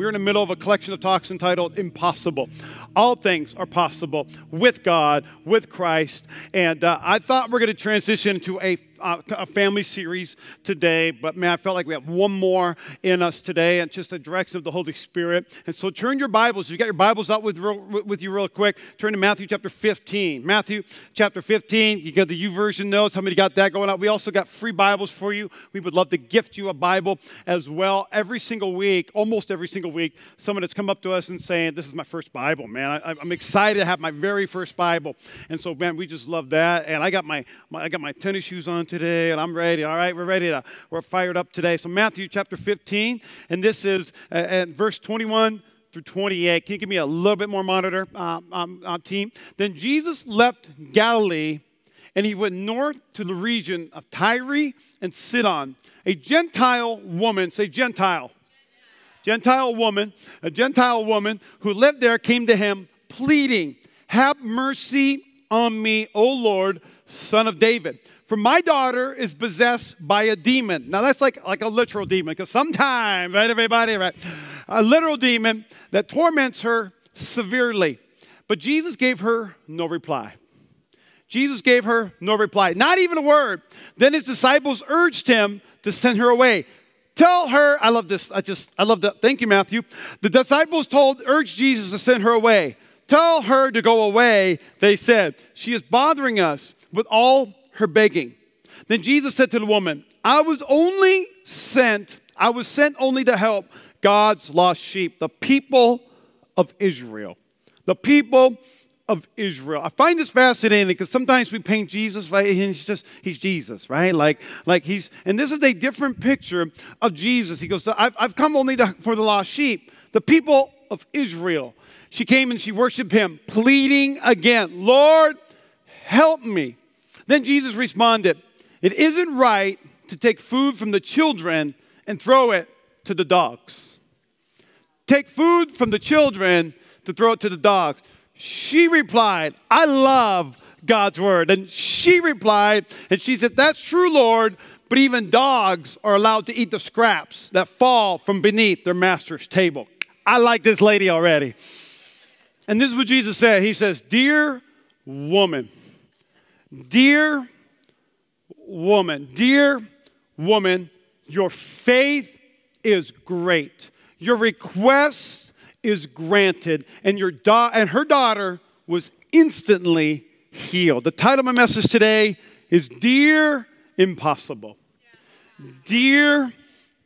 We're in the middle of a collection of talks entitled Impossible. All things are possible with God, with Christ. And uh, I thought we're going to transition to a uh, a family series today, but man, I felt like we have one more in us today, and just the direction of the Holy Spirit. And so, turn your Bibles. If you got your Bibles out with, real, with you real quick, turn to Matthew chapter 15. Matthew chapter 15. You got the YouVersion notes. How many got that going on? We also got free Bibles for you. We would love to gift you a Bible as well. Every single week, almost every single week, someone has come up to us and saying, "This is my first Bible, man. I, am excited to have my very first Bible." And so, man, we just love that. And I got my, my I got my tennis shoes on today, and I'm ready. All right, we're ready to, we're fired up today. So, Matthew chapter 15, and this is uh, at verse 21 through 28. Can you give me a little bit more monitor, uh, um, uh, team? Then Jesus left Galilee, and he went north to the region of Tyre and Sidon. A Gentile woman, say Gentile. Gentile woman, a Gentile woman who lived there came to him pleading, Have mercy on me, O Lord, son of David. For my daughter is possessed by a demon. Now that's like, like a literal demon, because sometimes, right, everybody, right? A literal demon that torments her severely. But Jesus gave her no reply. Jesus gave her no reply, not even a word. Then his disciples urged him to send her away. Tell her, I love this. I just, I love that. Thank you, Matthew. The disciples told, urged Jesus to send her away. Tell her to go away, they said. She is bothering us with all her begging. Then Jesus said to the woman, I was only sent, I was sent only to help God's lost sheep, the people of Israel. The people of Israel. I find this fascinating because sometimes we paint Jesus, right? And he's just, he's Jesus, right? Like, like he's, and this is a different picture of Jesus. He goes, I've, I've come only to, for the lost sheep, the people of Israel. She came and she worshiped him, pleading again, Lord, help me. Then Jesus responded, It isn't right to take food from the children and throw it to the dogs. Take food from the children to throw it to the dogs. She replied, I love God's word. And she replied, and she said, That's true, Lord, but even dogs are allowed to eat the scraps that fall from beneath their master's table. I like this lady already. And this is what Jesus said He says, Dear woman, Dear woman, dear woman, your faith is great. Your request is granted, and your da- and her daughter was instantly healed. The title of my message today is Dear Impossible. Dear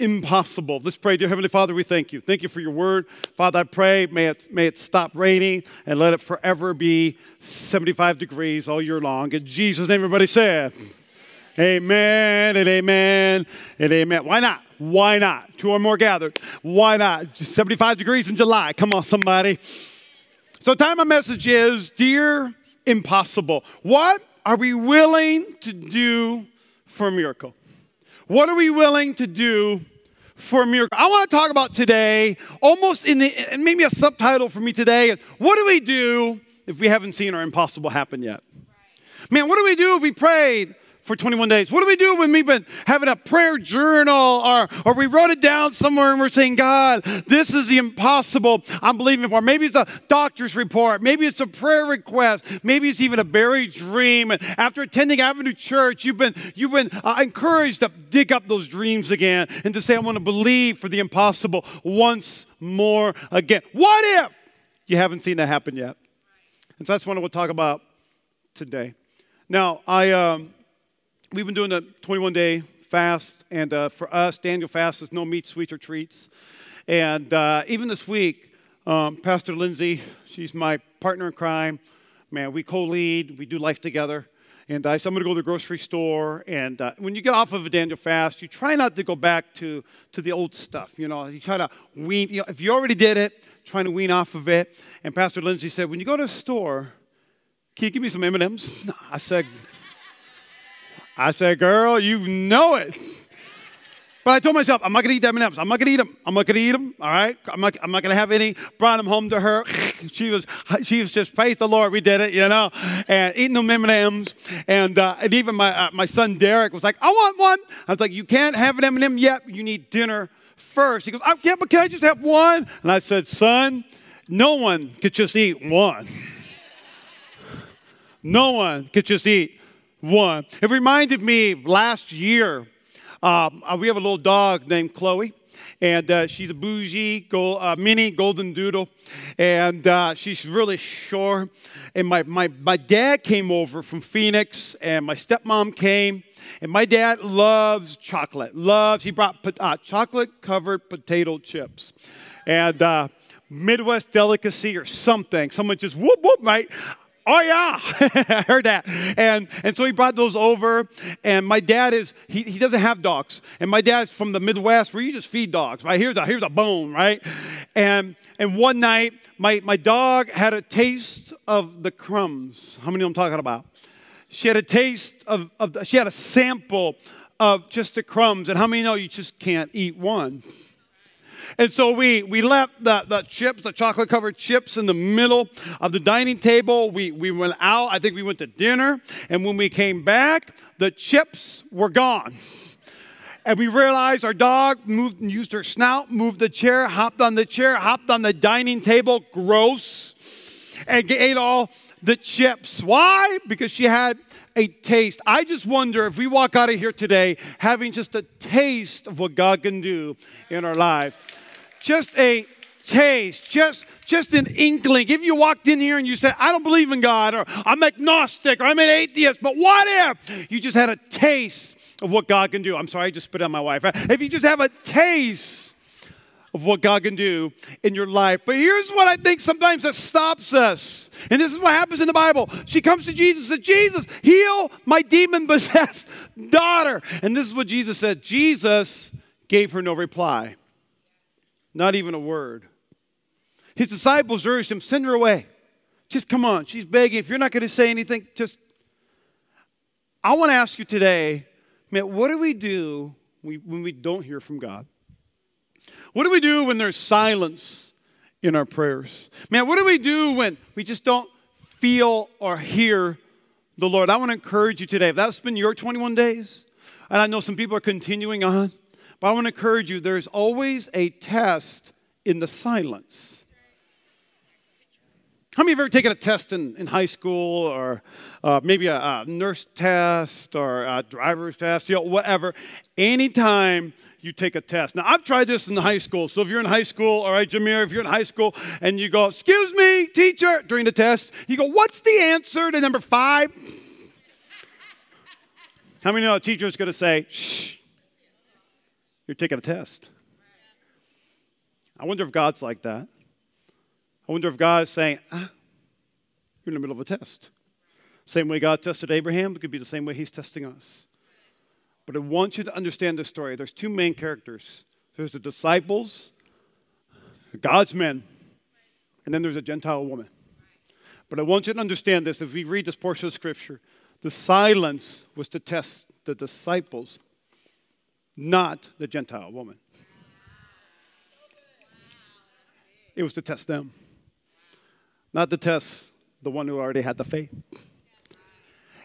impossible. Let's pray. Dear Heavenly Father, we thank you. Thank you for your word. Father, I pray, may it, may it stop raining and let it forever be 75 degrees all year long. In Jesus' name, everybody said, Amen and amen and amen. Why not? Why not? Two or more gathered. Why not? 75 degrees in July. Come on, somebody. So, time my message is Dear Impossible, what are we willing to do for a miracle? What are we willing to do for a miracle? I want to talk about today, almost in the, and maybe a subtitle for me today, what do we do if we haven't seen our impossible happen yet? Man, what do we do if we prayed for 21 days? What do we do when we've been having a prayer journal or, or we wrote it down somewhere and we're saying, God, this is the impossible I'm believing for? Maybe it's a doctor's report. Maybe it's a prayer request. Maybe it's even a buried dream. And after attending Avenue Church, you've been, you've been uh, encouraged to dig up those dreams again and to say, I want to believe for the impossible once more again. What if you haven't seen that happen yet? And so that's what we'll talk about today. Now, I, um, we've been doing a 21 day fast, and uh, for us, Daniel fast is no meat, sweets, or treats. And uh, even this week, um, Pastor Lindsay, she's my partner in crime. Man, we co lead, we do life together. And I said, I'm going to go to the grocery store. And uh, when you get off of a Daniel fast, you try not to go back to, to the old stuff. You know, you try to wean, you know, if you already did it, trying to wean off of it. And Pastor Lindsay said, when you go to a store, can you give me some M&Ms? I said, I said, girl, you know it. But I told myself, I'm not gonna eat M&Ms. I'm not gonna eat them. I'm not gonna eat them. All right. I'm not. I'm not gonna have any. Brought them home to her. She was. She was just praise the Lord. We did it. You know, and eating them M&Ms. And uh, and even my uh, my son Derek was like, I want one. I was like, you can't have an M&M yet. You need dinner first. He goes, "Oh, Yeah, but can I just have one? And I said, Son, no one could just eat one. No one could just eat one. It reminded me last year, um, uh, we have a little dog named Chloe and uh, she's a bougie gold, uh, mini golden doodle, and uh, she's really short. And my, my, my dad came over from Phoenix, and my stepmom came, and my dad loves chocolate. Loves, he brought uh, chocolate covered potato chips. And uh, Midwest delicacy or something. Someone just whoop whoop, right? Oh yeah, I heard that. And and so he brought those over. And my dad is he, he doesn't have dogs. And my dad's from the Midwest where you just feed dogs, right? Here's a here's a bone, right? And and one night my, my dog had a taste of the crumbs. How many I'm talking about? She had a taste of, of the, she had a sample of just the crumbs. And how many know you just can't eat one? And so we, we left the, the chips, the chocolate covered chips in the middle of the dining table. We, we went out. I think we went to dinner. And when we came back, the chips were gone. And we realized our dog moved and used her snout, moved the chair, hopped on the chair, hopped on the dining table, gross, and ate all the chips. Why? Because she had a taste. I just wonder if we walk out of here today having just a taste of what God can do in our lives just a taste, just just an inkling. If you walked in here and you said, I don't believe in God, or I'm agnostic, or I'm an atheist, but what if you just had a taste of what God can do? I'm sorry, I just spit on my wife. If you just have a taste of what God can do in your life. But here's what I think sometimes that stops us. And this is what happens in the Bible. She comes to Jesus and said, Jesus, heal my demon possessed daughter. And this is what Jesus said. Jesus gave her no reply. Not even a word. His disciples urged him, Send her away. Just come on. She's begging. If you're not going to say anything, just. I want to ask you today, man, what do we do when we don't hear from God? What do we do when there's silence in our prayers? Man, what do we do when we just don't feel or hear the Lord? I want to encourage you today. If that's been your 21 days, and I know some people are continuing on, but I want to encourage you there's always a test in the silence. How many of you have ever taken a test in, in high school or uh, maybe a, a, nurse test or a driver's test, you know, whatever? Anytime you take a test. Now, I've tried this in high school. So if you're in high school, all right, Jameer, if you're in high school and you go, excuse me, teacher, during the test, you go, what's the answer to number five? How many know a teacher is going to say, shh, you're taking a test. I wonder if God's like that. I wonder if God is saying, ah, you're in the middle of a test. Same way God tested Abraham, it could be the same way He's testing us. But I want you to understand this story. There's two main characters there's the disciples, God's men, and then there's a Gentile woman. But I want you to understand this. If we read this portion of Scripture, the silence was to test the disciples not the Gentile woman. It was to test them, not to test the one who already had the faith.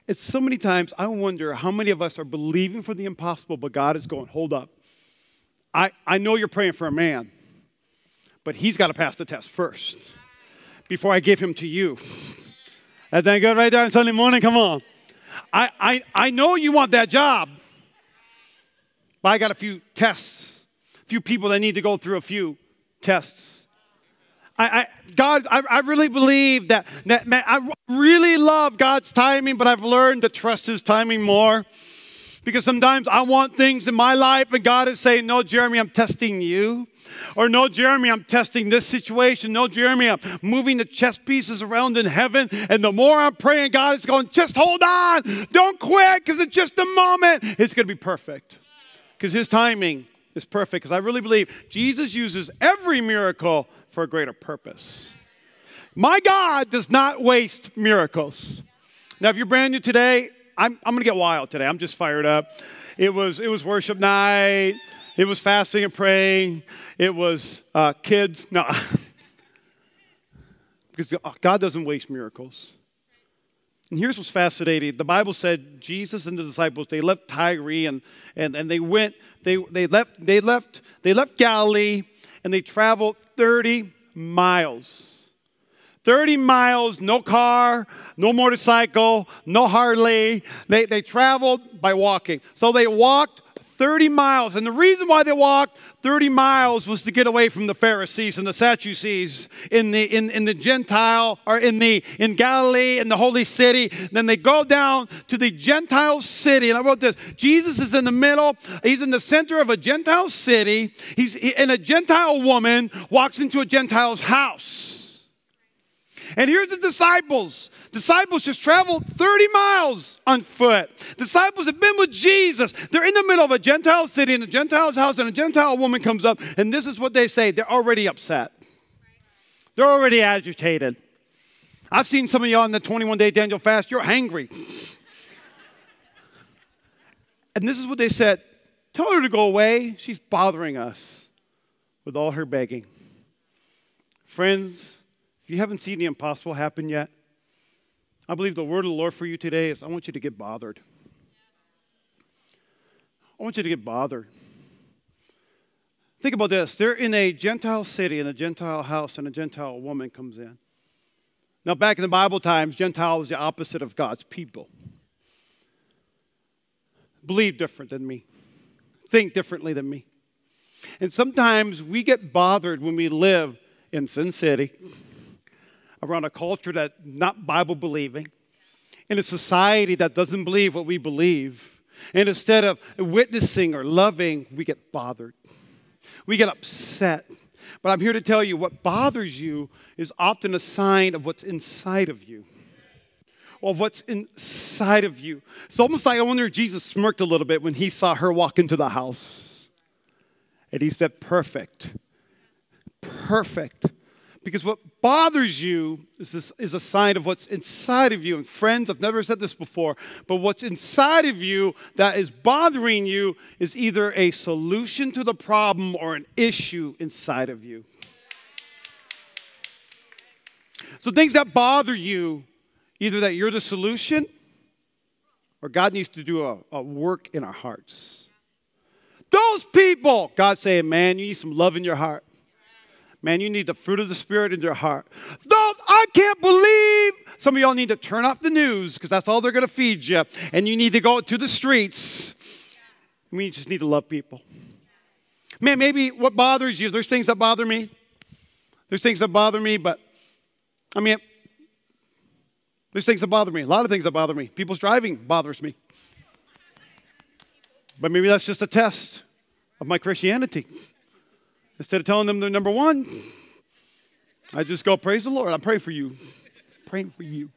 It's so many times I wonder how many of us are believing for the impossible, but God is going, hold up. I, I know you're praying for a man, but he's got to pass the test first before I give him to you. That ain't good right there on Sunday morning? Come on. I, I, I know you want that job, but I got a few tests, a few people that need to go through a few tests. I, I God, I, I, really believe that, that man, I really love God's timing, but I've learned to trust His timing more. Because sometimes I want things in my life, and God is saying, No, Jeremy, I'm testing you. Or, No, Jeremy, I'm testing this situation. No, Jeremy, I'm moving the chess pieces around in heaven. And the more I'm praying, God is going, Just hold on. Don't quit, because it's just a moment. It's going to be perfect because his timing is perfect. Because I really believe Jesus uses every miracle for a greater purpose. My God does not waste miracles. Now, if you're brand new today, I'm, I'm going to get wild today. I'm just fired up. It was, it was worship night. It was fasting and praying. It was uh, kids. No. because God doesn't waste miracles. And here's what's fascinating. The Bible said Jesus and the disciples, they left Tyre and, and, and they went, they, they, left, they, left, they left Galilee and they traveled 30 miles. 30 miles, no car, no motorcycle, no Harley. They, they traveled by walking. So they walked 30 miles. And the reason why they walked 30 miles was to get away from the Pharisees and the Sadducees in the, in, in the Gentile or in the in Galilee in the holy city. Then they go down to the Gentile city. And I wrote this Jesus is in the middle, he's in the center of a Gentile city. He's and a Gentile woman walks into a Gentile's house. And here's the disciples. Disciples just traveled 30 miles on foot. Disciples have been with Jesus. They're in the middle of a Gentile city in a Gentile's house, and a Gentile woman comes up, and this is what they say. They're already upset. They're already agitated. I've seen some of y'all in the 21 day Daniel fast, you're hangry. and this is what they said Tell her to go away. She's bothering us with all her begging. Friends, if you haven't seen the impossible happen yet, I believe the word of the Lord for you today is I want you to get bothered. I want you to get bothered. Think about this. They're in a Gentile city, in a Gentile house, and a Gentile woman comes in. Now, back in the Bible times, Gentile was the opposite of God's people. Believe different than me, think differently than me. And sometimes we get bothered when we live in Sin City around a culture that not Bible believing, in a society that doesn't believe what we believe. And instead of witnessing or loving, we get bothered. We get upset. But I'm here to tell you what bothers you is often a sign of what's inside of you. Of what's inside of you. It's almost like I wonder if Jesus smirked a little bit when he saw her walk into the house. And he said, Perfect. Perfect. Because what bothers you is, this, is a sign of what's inside of you. And friends, I've never said this before, but what's inside of you that is bothering you is either a solution to the problem or an issue inside of you. So, things that bother you, either that you're the solution or God needs to do a, a work in our hearts. Those people, God saying, man, you need some love in your heart. Man, you need the fruit of the Spirit in your heart. Those, I can't believe. Some of y'all need to turn off the news because that's all they're going to feed you. And you need to go to the streets. I mean, you just need to love people. Man, maybe what bothers you, there's things that bother me. There's things that bother me, but I mean, there's things that bother me. A lot of things that bother me. People's driving bothers me. But maybe that's just a test of my Christianity. Instead of telling them they're number one, I just go, Praise the Lord. I'm praying for you. Praying for you.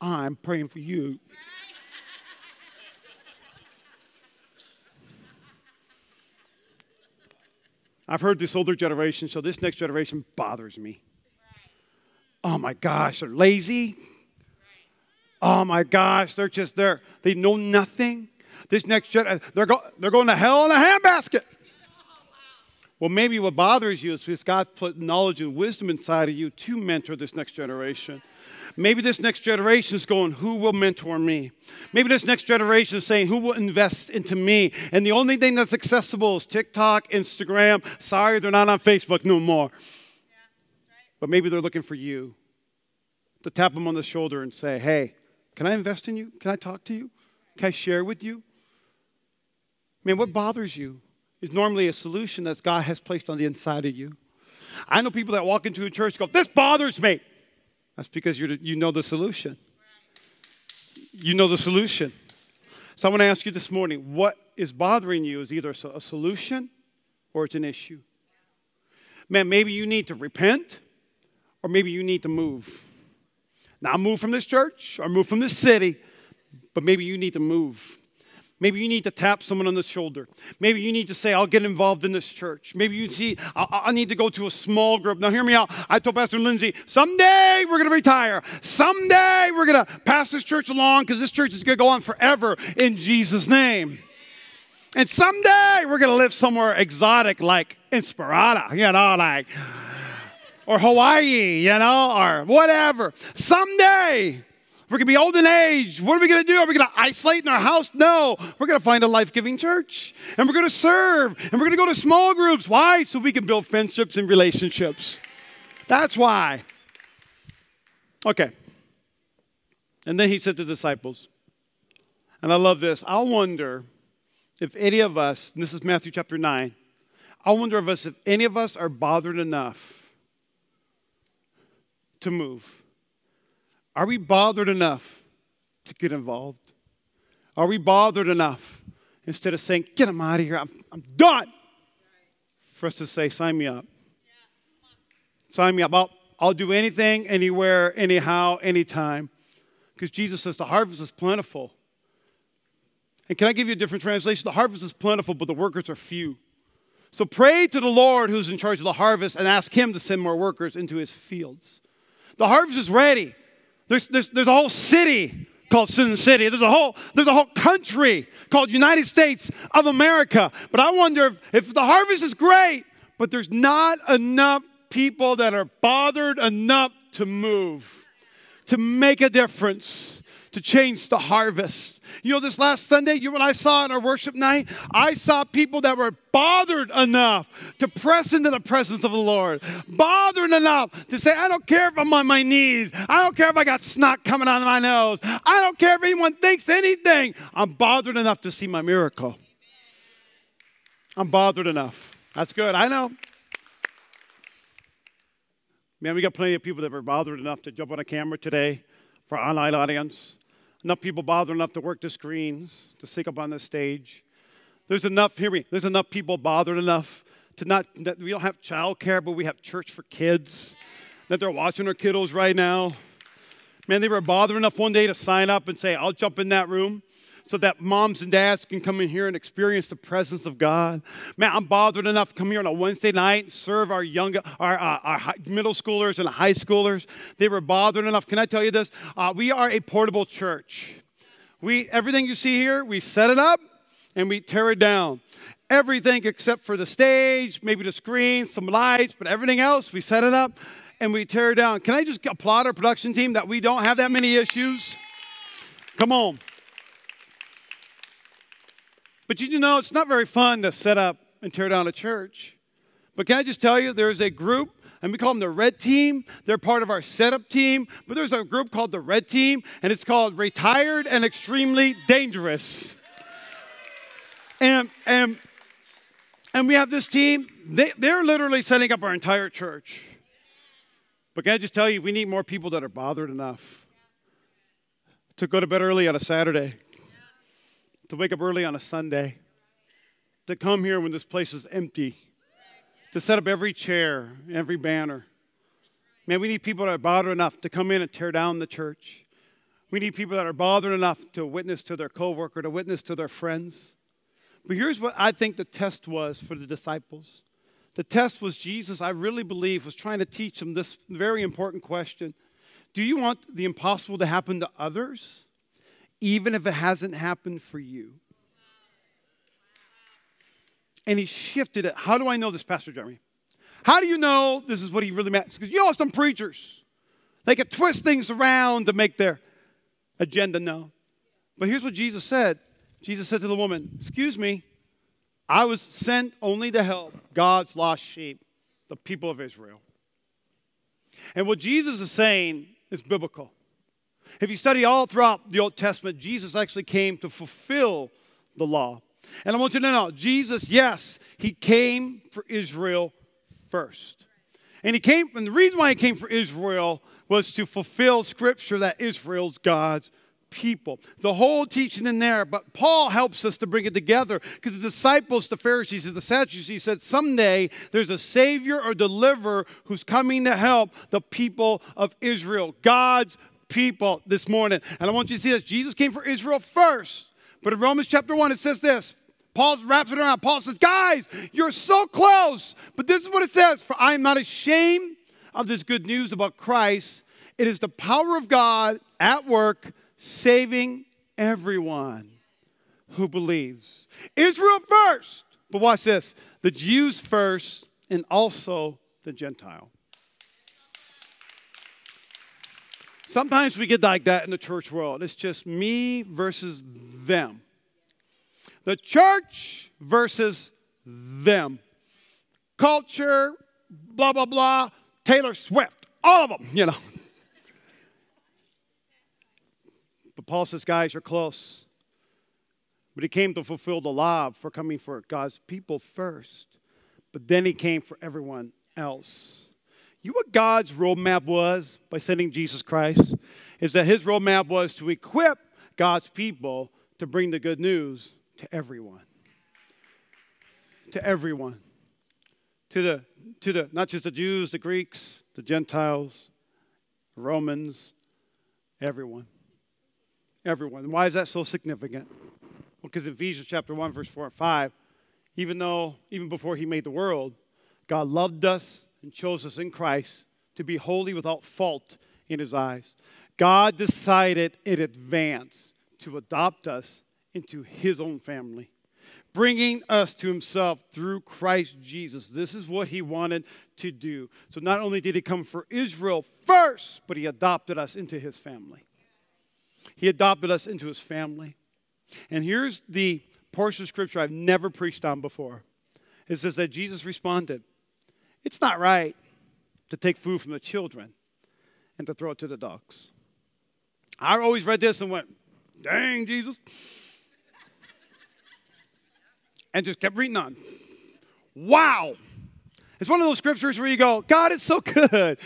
I'm praying for you. I've heard this older generation, so this next generation bothers me. Oh my gosh, they're lazy. Oh my gosh, they're just there. They know nothing. This next generation, they're, go, they're going to hell in a handbasket. Well, maybe what bothers you is because God put knowledge and wisdom inside of you to mentor this next generation. Maybe this next generation is going, Who will mentor me? Maybe this next generation is saying, Who will invest into me? And the only thing that's accessible is TikTok, Instagram. Sorry, they're not on Facebook no more. Yeah, right. But maybe they're looking for you to tap them on the shoulder and say, Hey, can I invest in you? Can I talk to you? Can I share with you? Man, what bothers you? Is normally a solution that God has placed on the inside of you. I know people that walk into a church go, This bothers me. That's because you you know the solution. You know the solution. So I want to ask you this morning what is bothering you is either a solution or it's an issue. Man, maybe you need to repent or maybe you need to move. Not move from this church or move from this city, but maybe you need to move. Maybe you need to tap someone on the shoulder. Maybe you need to say, I'll get involved in this church. Maybe you see, I, I need to go to a small group. Now, hear me out. I told Pastor Lindsay, someday we're going to retire. Someday we're going to pass this church along because this church is going to go on forever in Jesus' name. And someday we're going to live somewhere exotic like Inspirada, you know, like, or Hawaii, you know, or whatever. Someday We're going to be old in age. What are we going to do? Are we going to isolate in our house? No. We're going to find a life giving church. And we're going to serve. And we're going to go to small groups. Why? So we can build friendships and relationships. That's why. Okay. And then he said to the disciples, and I love this. I wonder if any of us, this is Matthew chapter 9, I wonder of us if any of us are bothered enough to move. Are we bothered enough to get involved? Are we bothered enough instead of saying, get them out of here, I'm, I'm done, for us to say, sign me up? Sign me up. I'll, I'll do anything, anywhere, anyhow, anytime. Because Jesus says the harvest is plentiful. And can I give you a different translation? The harvest is plentiful, but the workers are few. So pray to the Lord who's in charge of the harvest and ask Him to send more workers into His fields. The harvest is ready. There's, there's, there's a whole city called Sin City. There's a whole there's a whole country called United States of America. But I wonder if, if the harvest is great, but there's not enough people that are bothered enough to move, to make a difference, to change the harvest. You know, this last Sunday, you know what I saw in our worship night? I saw people that were bothered enough to press into the presence of the Lord, bothered enough to say, I don't care if I'm on my knees. I don't care if I got snot coming out of my nose. I don't care if anyone thinks anything. I'm bothered enough to see my miracle. I'm bothered enough. That's good. I know. Man, we got plenty of people that were bothered enough to jump on a camera today for online audience. Enough people bothered enough to work the screens, to sing up on the stage. There's enough, hear me, there's enough people bothered enough to not, that we don't have childcare, but we have church for kids, that they're watching their kiddos right now. Man, they were bothered enough one day to sign up and say, I'll jump in that room so that moms and dads can come in here and experience the presence of God. Man, I'm bothered enough to come here on a Wednesday night and serve our young, our, uh, our middle schoolers and high schoolers. They were bothered enough. Can I tell you this? Uh, we are a portable church. We everything you see here, we set it up and we tear it down. Everything except for the stage, maybe the screen, some lights, but everything else, we set it up and we tear it down. Can I just applaud our production team that we don't have that many issues? Come on. But you know, it's not very fun to set up and tear down a church. But can I just tell you, there's a group, and we call them the Red Team. They're part of our setup team. But there's a group called the Red Team, and it's called Retired and Extremely Dangerous. And, and, and we have this team, they, they're literally setting up our entire church. But can I just tell you, we need more people that are bothered enough to go to bed early on a Saturday to wake up early on a Sunday, to come here when this place is empty, to set up every chair, every banner. Man, we need people that are bothered enough to come in and tear down the church. We need people that are bothered enough to witness to their coworker, to witness to their friends. But here's what I think the test was for the disciples. The test was Jesus, I really believe, was trying to teach them this very important question Do you want the impossible to happen to others? Even if it hasn't happened for you. And he shifted it. How do I know this, Pastor Jeremy? How do you know this is what he really meant? Because you know some preachers, they can twist things around to make their agenda known. But here's what Jesus said Jesus said to the woman, Excuse me, I was sent only to help God's lost sheep, the people of Israel. And what Jesus is saying is biblical. If you study all throughout the Old Testament, Jesus actually came to fulfill the law. And I want you to know Jesus, yes, he came for Israel first. And he came, and the reason why he came for Israel was to fulfill scripture that Israel's God's people. The whole teaching in there, but Paul helps us to bring it together because the disciples, the Pharisees, and the Sadducees said someday there's a Savior or deliverer who's coming to help the people of Israel, God's people this morning. And I want you to see this Jesus came for Israel first. But in Romans chapter 1, it says this. Paul wraps it around. Paul says, Guys, you're so close. But this is what it says For I am not ashamed of this good news about Christ. It is the power of God at work, saving everyone who believes. Israel first. But watch this the Jews first, and also the Gentile. Sometimes we get like that in the church world. It's just me versus them. The church versus them. Culture, blah, blah, blah, Taylor Swift, all of them, you know. But Paul says, guys, you're close. But he came to fulfill the law for coming for God's people first. But then he came for everyone else. You know what God's roadmap was by sending Jesus Christ? Is that his roadmap was to equip God's people to bring the good news to everyone. To everyone. To the, to the not just the Jews, the Greeks, the Gentiles, Romans, everyone. Everyone. And why is that so significant? Well, because Ephesians chapter 1, verse 4 and 5, even though, even before he made the world, God loved us and chose us in Christ to be holy without fault in his eyes. God decided in advance to adopt us into his own family, bringing us to himself through Christ Jesus. This is what he wanted to do. So not only did he come for Israel first, but he adopted us into his family. He adopted us into his family. And here's the portion of scripture I've never preached on before. It says that Jesus responded, It's not right to take food from the children and to throw it to the dogs. I always read this and went, Dang, Jesus and just kept reading on. Wow. It's one of those scriptures where you go, God is so good.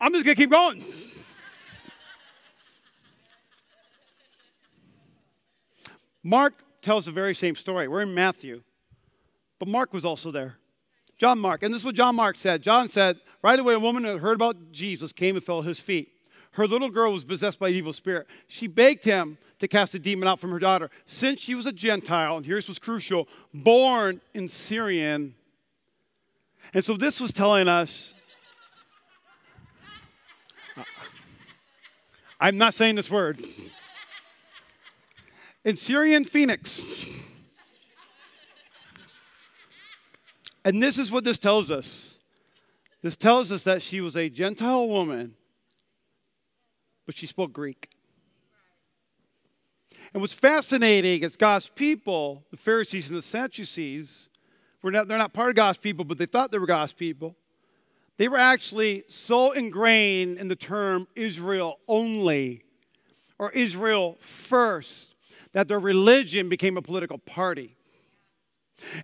I'm just going to keep going. Mark tells the very same story. We're in Matthew, but Mark was also there. John Mark. And this is what John Mark said. John said, Right away, a woman who heard about Jesus came and fell at his feet. Her little girl was possessed by an evil spirit. She begged him to cast a demon out from her daughter. Since she was a Gentile, and here's what's crucial born in Syrian. And so this was telling us I'm not saying this word. In Syrian Phoenix. And this is what this tells us. This tells us that she was a Gentile woman but she spoke Greek. And what's fascinating is God's people, the Pharisees and the Sadducees, were not, they're not part of God's people, but they thought they were God's people. They were actually so ingrained in the term Israel only or Israel first that their religion became a political party.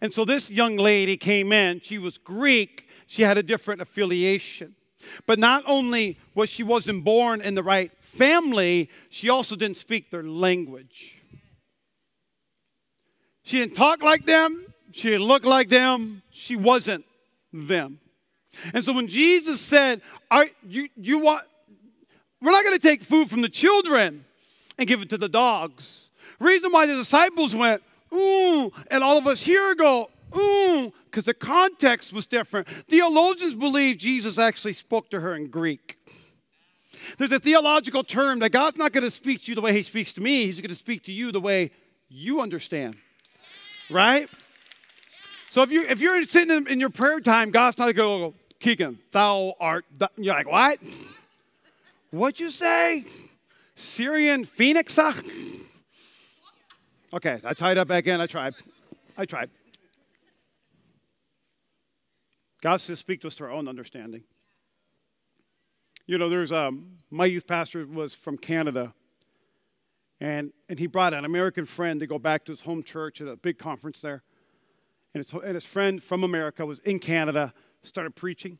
And so this young lady came in, she was Greek, she had a different affiliation. But not only was she wasn't born in the right family, she also didn't speak their language. She didn't talk like them, she didn't look like them, she wasn't them. And so when Jesus said, you, you want, we're not going to take food from the children and give it to the dogs. Reason why the disciples went, ooh, and all of us here go, ooh, because the context was different. Theologians believe Jesus actually spoke to her in Greek. There's a theological term that God's not going to speak to you the way He speaks to me, He's going to speak to you the way you understand. Right? So if, you, if you're sitting in, in your prayer time, God's not going to go, Keegan, thou art, th-. you're like, what? What'd you say? Syrian Phoenix? Okay, I tied up back in. I tried. I tried. God's to speak to us to our own understanding. You know, there's um, my youth pastor was from Canada, and and he brought an American friend to go back to his home church at a big conference there, and his, and his friend from America was in Canada, started preaching,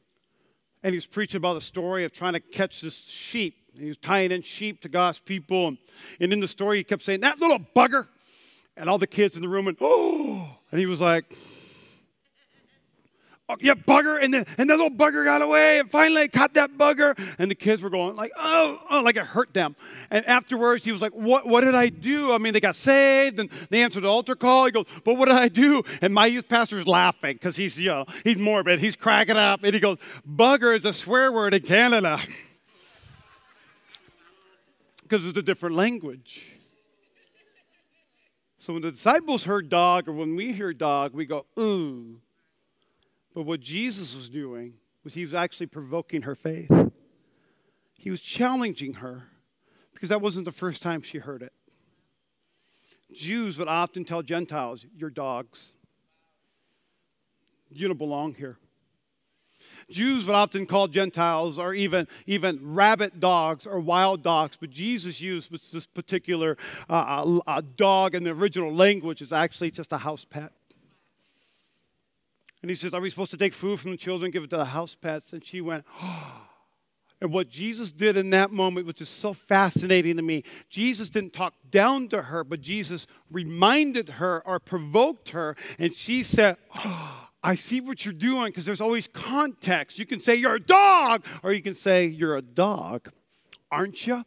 and he was preaching about the story of trying to catch this sheep. And he was tying in sheep to God's people, and, and in the story he kept saying that little bugger, and all the kids in the room went oh, and he was like oh, yeah, bugger. And then and the little bugger got away. And finally I caught that bugger. And the kids were going like, oh, oh, like it hurt them. And afterwards he was like, what, what did I do? I mean, they got saved and they answered the altar call. He goes, but what did I do? And my youth pastor's laughing because he's, you know, he's morbid. He's cracking up. And he goes, bugger is a swear word in Canada. Because it's a different language. So when the disciples heard dog, or when we hear dog, we go, ooh. But what Jesus was doing was he was actually provoking her faith. he was challenging her because that wasn't the first time she heard it. Jews would often tell Gentiles, You're dogs. You don't belong here. Jews would often call Gentiles or even, even rabbit dogs or wild dogs, but Jesus used this particular uh, uh, dog in the original language is actually just a house pet. And he says, Are we supposed to take food from the children, give it to the house pets? And she went, Oh. And what Jesus did in that moment, which is so fascinating to me, Jesus didn't talk down to her, but Jesus reminded her or provoked her. And she said, oh, I see what you're doing because there's always context. You can say you're a dog, or you can say you're a dog, aren't you?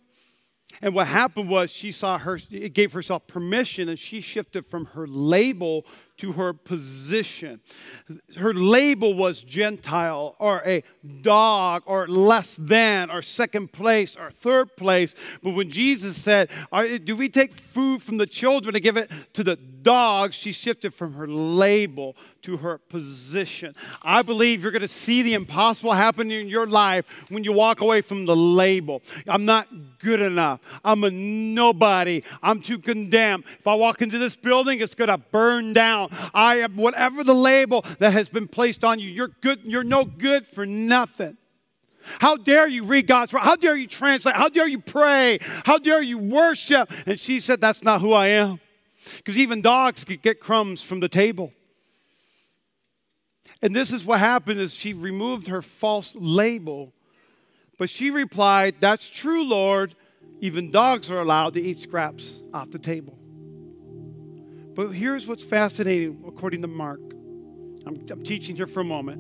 And what happened was she saw her, it gave herself permission, and she shifted from her label to her position. Her label was Gentile or a dog or less than or second place or third place. But when Jesus said, Do we take food from the children to give it to the dogs? She shifted from her label to her position. I believe you're going to see the impossible happen in your life when you walk away from the label. I'm not good enough. I'm a nobody. I'm too condemned. If I walk into this building, it's going to burn down. I am whatever the label that has been placed on you. You're good. You're no good for nothing. How dare you read God's word? How dare you translate? How dare you pray? How dare you worship? And she said, That's not who I am. Because even dogs could get crumbs from the table. And this is what happened is she removed her false label. But she replied, That's true, Lord. Even dogs are allowed to eat scraps off the table. But here's what's fascinating according to Mark. I'm, I'm teaching here for a moment.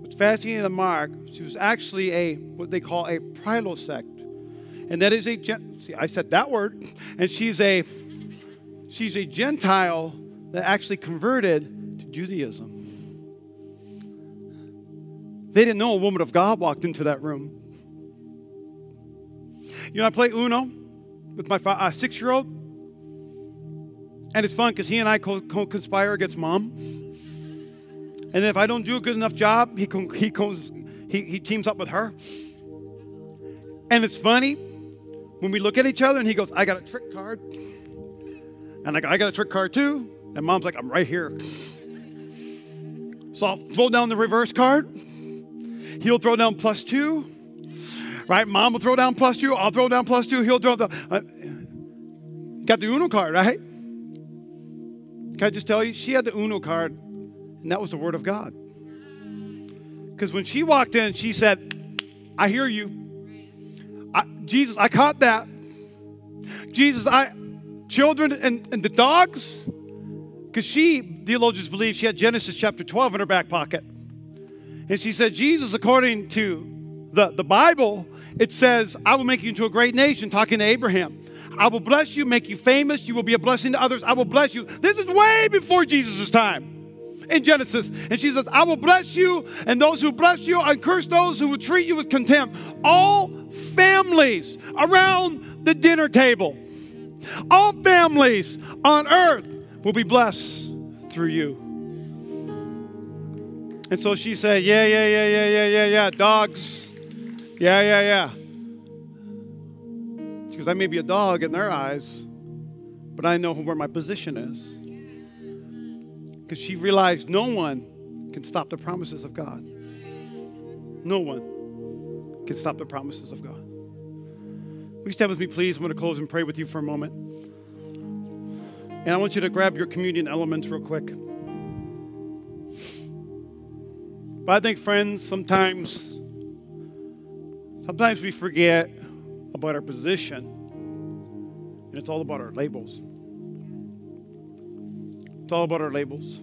What's fascinating to Mark, she was actually a what they call a prilosect. And that is a see, I said that word, and she's a she's a Gentile that actually converted to Judaism. They didn't know a woman of God walked into that room. You know, I play Uno with my uh, six year old. And it's fun because he and I co conspire against mom. And if I don't do a good enough job, he, he, comes, he, he teams up with her. And it's funny when we look at each other and he goes, I got a trick card. And I go, I got a trick card too. And mom's like, I'm right here. So I'll throw down the reverse card. He'll throw down plus two. Right? Mom will throw down plus two. I'll throw down plus two. He'll throw the. Uh, got the Uno card, right? Can I just tell you? She had the Uno card, and that was the Word of God. Because when she walked in, she said, I hear you. I, Jesus, I caught that. Jesus, I, children and, and the dogs, because she, theologians believe she had Genesis chapter 12 in her back pocket. And she said, Jesus, according to the, the Bible, it says, I will make you into a great nation, talking to Abraham. I will bless you, make you famous. You will be a blessing to others. I will bless you. This is way before Jesus' time in Genesis. And she says, I will bless you, and those who bless you, I curse those who will treat you with contempt. All families around the dinner table, all families on earth will be blessed through you. And so she said, Yeah, yeah, yeah, yeah, yeah, yeah, yeah, dogs. Yeah, yeah, yeah. Because I may be a dog in their eyes, but I know where my position is. Because she realized no one can stop the promises of God. No one can stop the promises of God. Will you stand with me, please? I'm going to close and pray with you for a moment. And I want you to grab your communion elements real quick. But I think, friends, sometimes, sometimes we forget about our position, and it's all about our labels. It's all about our labels.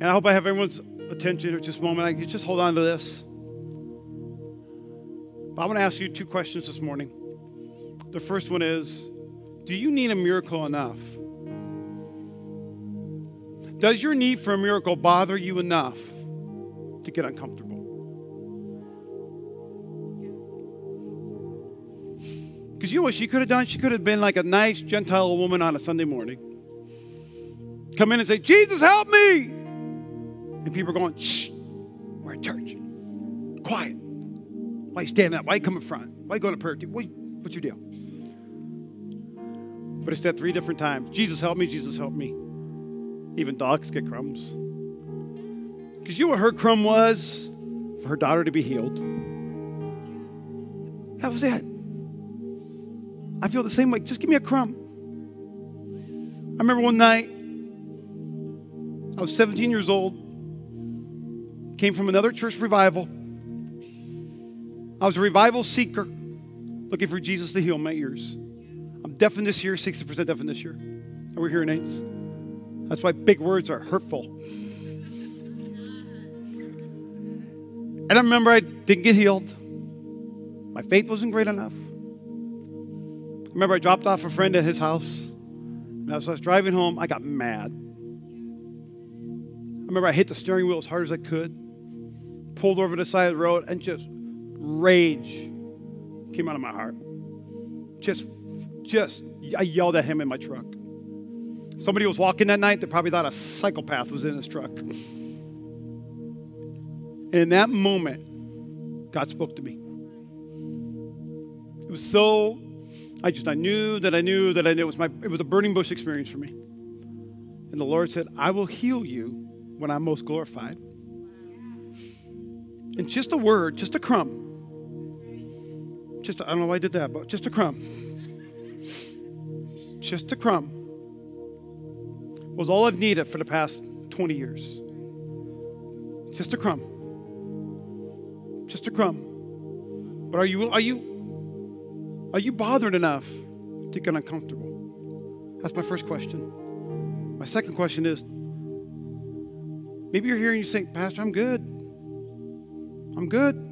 And I hope I have everyone's attention at this moment. I just hold on to this. I want to ask you two questions this morning. The first one is Do you need a miracle enough? Does your need for a miracle bother you enough to get uncomfortable? Because you know what she could have done? She could have been like a nice Gentile woman on a Sunday morning. Come in and say, Jesus, help me. And people are going, shh, we're in church. Quiet. Why you stand up? Why you come in front? Why you going to prayer what's your deal? But it's said three different times Jesus, help me, Jesus, help me. Even dogs get crumbs. Because you know what her crumb was? For her daughter to be healed. That was it. I feel the same way. Just give me a crumb. I remember one night, I was 17 years old, came from another church revival. I was a revival seeker looking for Jesus to heal my ears. I'm deaf in this year, 60% deaf in this year. Are we hearing aids? That's why big words are hurtful. And I remember I didn't get healed. My faith wasn't great enough. I remember I dropped off a friend at his house. And as I was driving home, I got mad. I remember I hit the steering wheel as hard as I could, pulled over to the side of the road, and just rage came out of my heart. Just, just, I yelled at him in my truck. Somebody was walking that night, they probably thought a psychopath was in his truck. And in that moment, God spoke to me. It was so, I just, I knew that I knew that I knew it was my, it was a burning bush experience for me. And the Lord said, I will heal you when I'm most glorified. And just a word, just a crumb, just, I don't know why I did that, but just a crumb. Just a crumb was all I've needed for the past 20 years. Just a crumb. Just a crumb. But are you, are you, are you bothered enough to get uncomfortable? That's my first question. My second question is maybe you're here and you think, Pastor, I'm good. I'm good.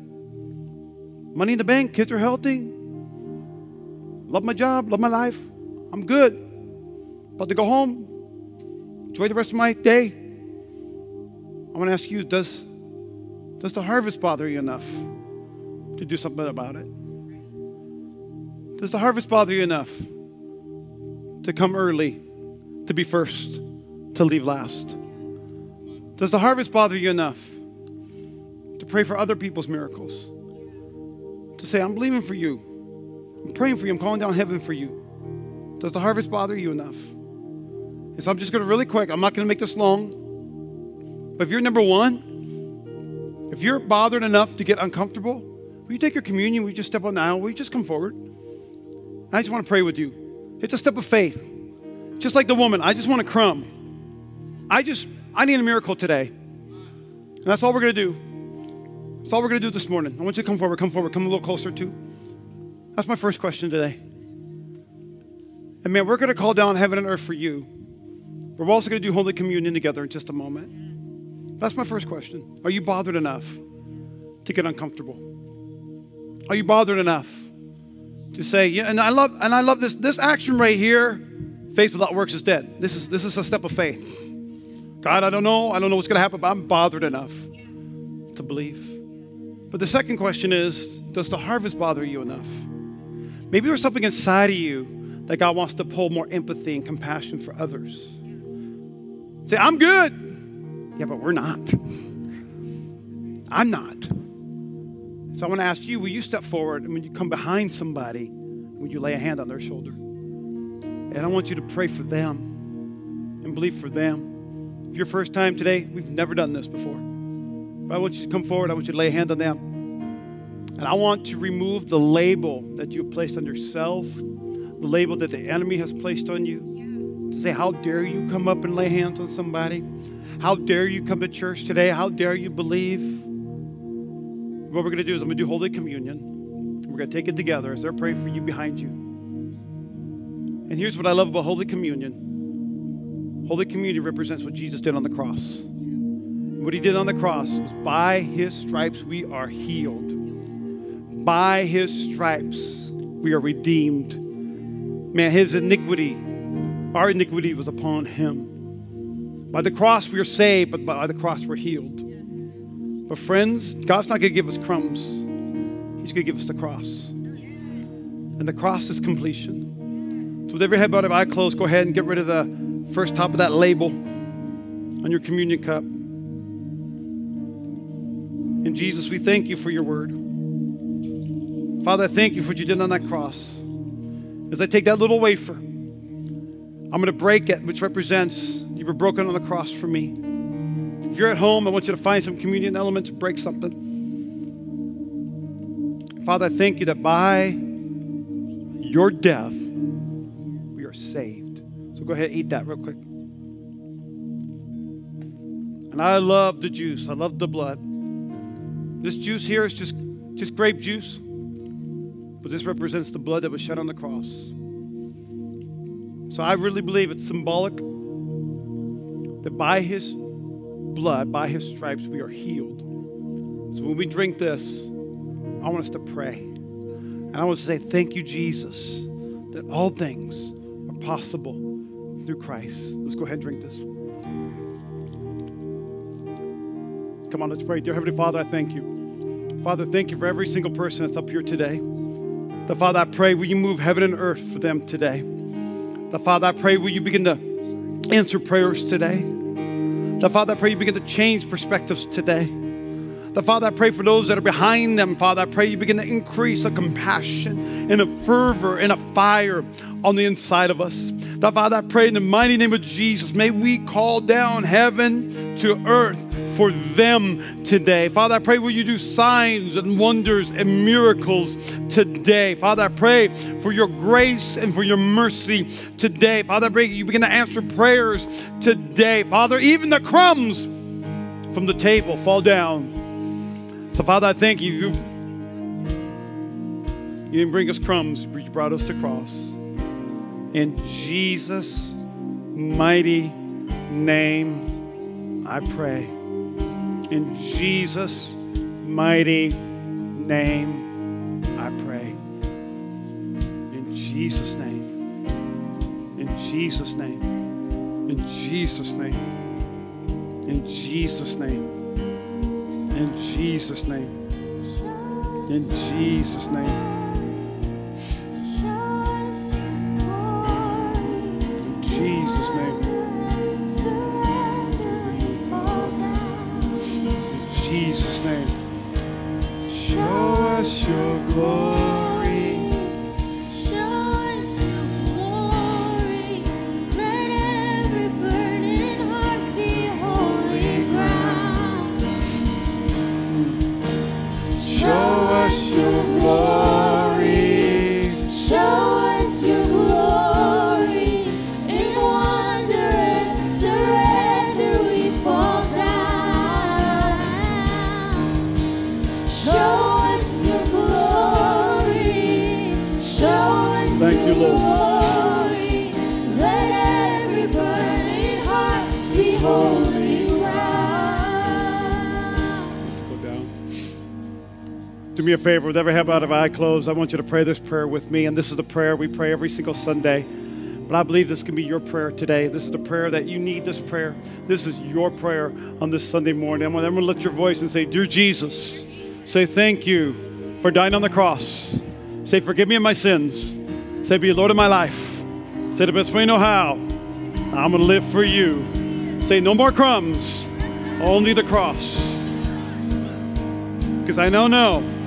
Money in the bank, kids are healthy. Love my job, love my life. I'm good. About to go home, enjoy the rest of my day. I want to ask you does, does the harvest bother you enough to do something about it? Does the harvest bother you enough to come early, to be first, to leave last? Does the harvest bother you enough to pray for other people's miracles? To say, I'm believing for you. I'm praying for you. I'm calling down heaven for you. Does the harvest bother you enough? And so I'm just going to really quick, I'm not going to make this long. But if you're number one, if you're bothered enough to get uncomfortable, will you take your communion? Will you just step on the aisle? Will you just come forward? I just want to pray with you. It's a step of faith. Just like the woman, I just want a crumb. I just, I need a miracle today. And that's all we're going to do. That's all we're going to do this morning. I want you to come forward, come forward, come a little closer too. That's my first question today. And man, we're going to call down heaven and earth for you. We're also going to do Holy Communion together in just a moment. That's my first question. Are you bothered enough to get uncomfortable? Are you bothered enough to say, yeah, and I love and I love this this action right here, faith without works is dead. This is this is a step of faith. God, I don't know, I don't know what's gonna happen, but I'm bothered enough to believe. But the second question is Does the harvest bother you enough? Maybe there's something inside of you that God wants to pull more empathy and compassion for others. Say, I'm good. Yeah, but we're not. I'm not. So I want to ask you will you step forward and when you come behind somebody, when you lay a hand on their shoulder? And I want you to pray for them and believe for them. If your first time today, we've never done this before. But I want you to come forward. I want you to lay a hand on them. And I want to remove the label that you've placed on yourself, the label that the enemy has placed on you. To say, How dare you come up and lay hands on somebody? How dare you come to church today? How dare you believe? What we're going to do is I'm going to do Holy Communion. We're going to take it together as they're praying for you behind you. And here's what I love about Holy Communion Holy Communion represents what Jesus did on the cross. What he did on the cross was by his stripes we are healed. By his stripes we are redeemed. Man, his iniquity, our iniquity was upon him. By the cross we are saved, but by the cross we're healed. But friends, God's not going to give us crumbs. He's going to give us the cross. And the cross is completion. So with every head bowed, eye closed, go ahead and get rid of the first top of that label on your communion cup. And Jesus, we thank you for your word. Father, I thank you for what you did on that cross. As I take that little wafer, I'm going to break it, which represents you were broken on the cross for me. If you're at home, I want you to find some communion elements, break something. Father, I thank you that by your death, we are saved. So go ahead and eat that real quick. And I love the juice, I love the blood. This juice here is just, just grape juice, but this represents the blood that was shed on the cross. So I really believe it's symbolic that by his blood, by his stripes, we are healed. So when we drink this, I want us to pray. And I want to say, Thank you, Jesus, that all things are possible through Christ. Let's go ahead and drink this. Come on, let's pray. Dear Heavenly Father, I thank you. Father, thank you for every single person that's up here today. The Father, I pray, will you move heaven and earth for them today? The Father, I pray, will you begin to answer prayers today? The Father, I pray you begin to change perspectives today. The Father, I pray for those that are behind them, Father. I pray you begin to increase a compassion and a fervor and a fire on the inside of us. The Father, I pray in the mighty name of Jesus, may we call down heaven to earth for them today. Father, I pray will you do signs and wonders and miracles today. Father, I pray for your grace and for your mercy today. Father, I pray you begin to answer prayers today. Father, even the crumbs from the table fall down. So, Father, I thank you. You, you didn't bring us crumbs, but you brought us to cross. In Jesus' mighty name, I pray. In Jesus' mighty name, I pray. In Jesus' name. In Jesus' name. In Jesus' name. In Jesus' name. In Jesus' name. In Jesus' name. In Jesus' name. Your glory. Me a favor, with every head out of eye closed, I want you to pray this prayer with me. And this is the prayer we pray every single Sunday. But I believe this can be your prayer today. This is the prayer that you need this prayer. This is your prayer on this Sunday morning. I'm going to lift your voice and say, Dear Jesus, say thank you for dying on the cross. Say, forgive me of my sins. Say, be Lord of my life. Say, the best way I know how. I'm going to live for you. Say, no more crumbs, only the cross because I now know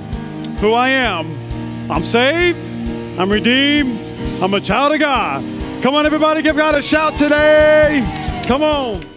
who I am. I'm saved, I'm redeemed, I'm a child of God. Come on, everybody, give God a shout today. Come on.